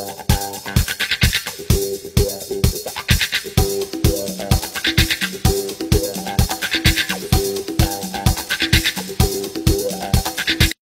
you